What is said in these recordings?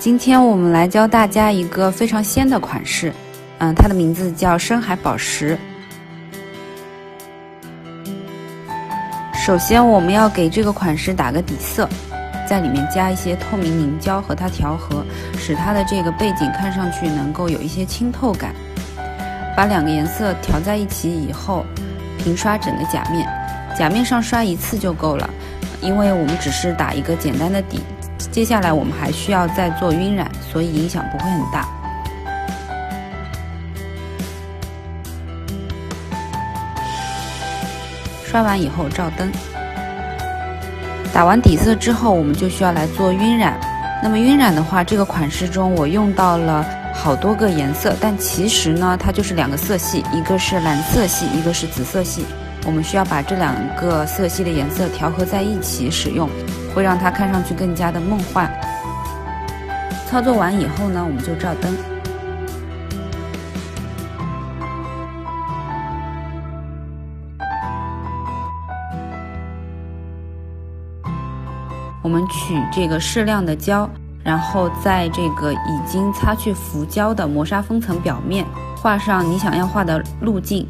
今天我们来教大家一个非常仙的款式，嗯，它的名字叫深海宝石。首先，我们要给这个款式打个底色，在里面加一些透明凝胶和它调和，使它的这个背景看上去能够有一些清透感。把两个颜色调在一起以后，平刷整个甲面，甲面上刷一次就够了，因为我们只是打一个简单的底。接下来我们还需要再做晕染，所以影响不会很大。刷完以后照灯，打完底色之后，我们就需要来做晕染。那么晕染的话，这个款式中我用到了好多个颜色，但其实呢，它就是两个色系，一个是蓝色系，一个是紫色系。我们需要把这两个色系的颜色调和在一起使用。会让它看上去更加的梦幻。操作完以后呢，我们就照灯。我们取这个适量的胶，然后在这个已经擦去浮胶的磨砂封层表面画上你想要画的路径。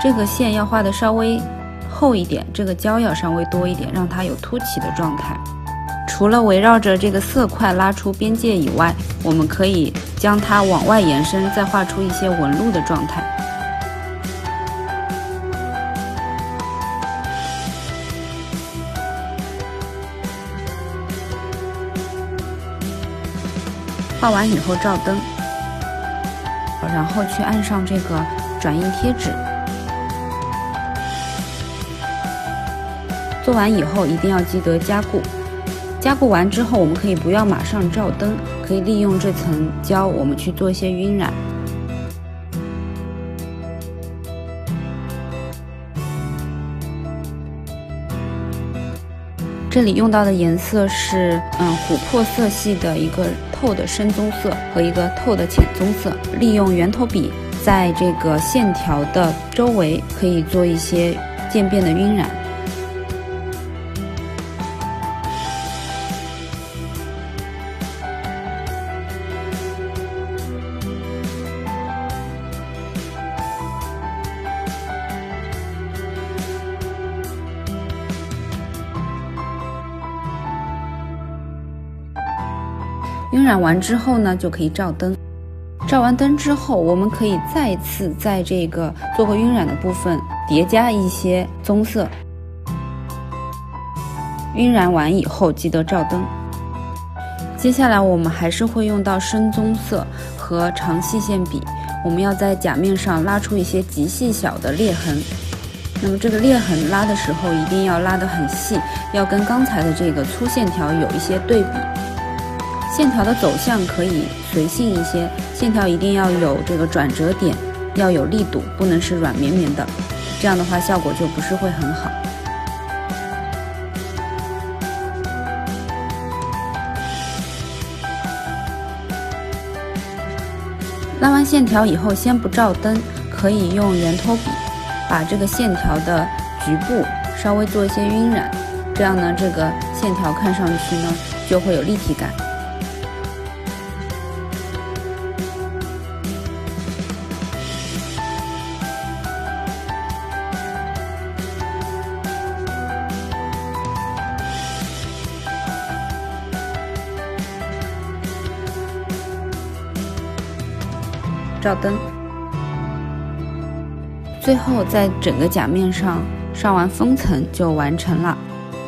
这个线要画的稍微。厚一点，这个胶要稍微多一点，让它有凸起的状态。除了围绕着这个色块拉出边界以外，我们可以将它往外延伸，再画出一些纹路的状态。画完以后照灯，然后去按上这个转印贴纸。做完以后一定要记得加固，加固完之后，我们可以不要马上照灯，可以利用这层胶，我们去做一些晕染。这里用到的颜色是嗯琥珀色系的一个透的深棕色和一个透的浅棕色，利用圆头笔在这个线条的周围可以做一些渐变的晕染。晕染完之后呢，就可以照灯。照完灯之后，我们可以再次在这个做过晕染的部分叠加一些棕色。晕染完以后，记得照灯。接下来我们还是会用到深棕色和长细线笔，我们要在甲面上拉出一些极细小的裂痕。那么这个裂痕拉的时候，一定要拉得很细，要跟刚才的这个粗线条有一些对比。线条的走向可以随性一些，线条一定要有这个转折点，要有力度，不能是软绵绵的，这样的话效果就不是会很好。拉完线条以后，先不照灯，可以用圆头笔把这个线条的局部稍微做一些晕染，这样呢，这个线条看上去呢就会有立体感。照灯，最后在整个甲面上上完封层就完成了。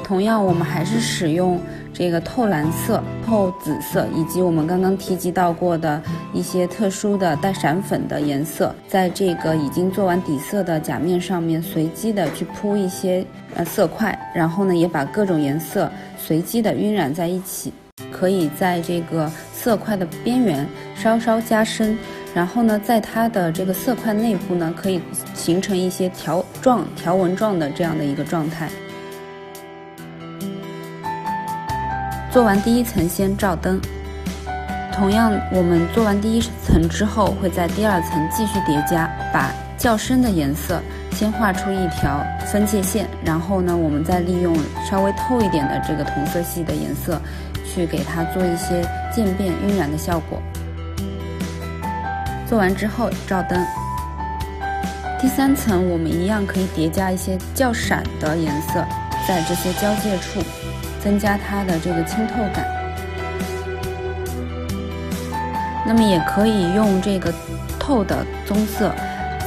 同样，我们还是使用这个透蓝色、透紫色，以及我们刚刚提及到过的一些特殊的带闪粉的颜色，在这个已经做完底色的甲面上面随机的去铺一些呃色块，然后呢，也把各种颜色随机的晕染在一起，可以在这个色块的边缘稍稍加深。然后呢，在它的这个色块内部呢，可以形成一些条状、条纹状的这样的一个状态。做完第一层，先照灯。同样，我们做完第一层之后，会在第二层继续叠加，把较深的颜色先画出一条分界线，然后呢，我们再利用稍微透一点的这个同色系的颜色，去给它做一些渐变晕染的效果。做完之后照灯。第三层，我们一样可以叠加一些较闪的颜色，在这些交界处，增加它的这个清透感。那么也可以用这个透的棕色，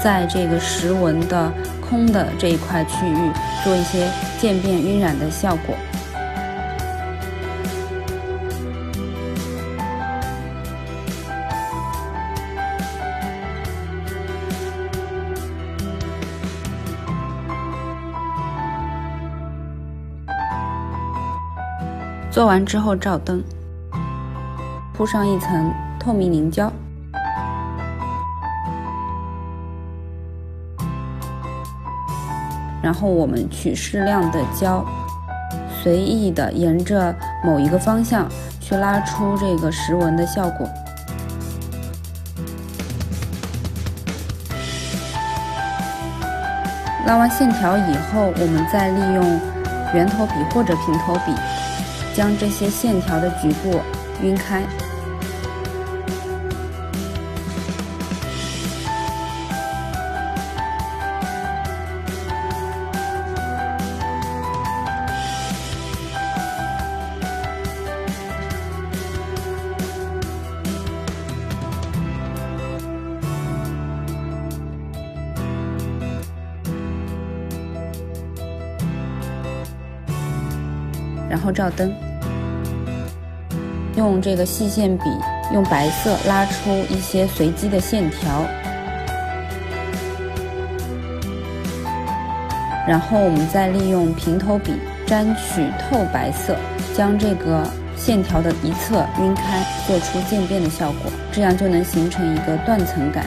在这个石纹的空的这一块区域做一些渐变晕染的效果。做完之后照灯，铺上一层透明凝胶，然后我们取适量的胶，随意的沿着某一个方向去拉出这个石纹的效果。拉完线条以后，我们再利用圆头笔或者平头笔。将这些线条的局部晕开。然后照灯，用这个细线笔用白色拉出一些随机的线条，然后我们再利用平头笔沾取透白色，将这个线条的一侧晕开，做出渐变的效果，这样就能形成一个断层感。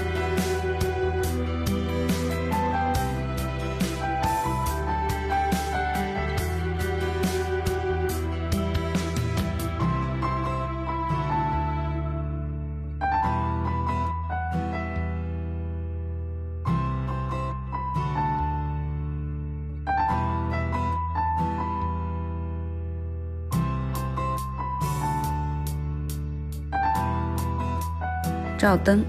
照灯，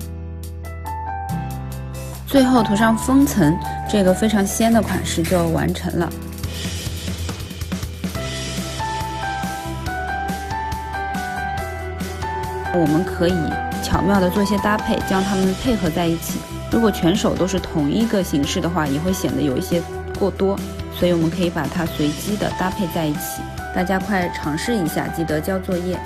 最后涂上封层，这个非常鲜的款式就完成了。我们可以巧妙的做一些搭配，将它们配合在一起。如果全手都是同一个形式的话，也会显得有一些过多，所以我们可以把它随机的搭配在一起。大家快尝试一下，记得交作业。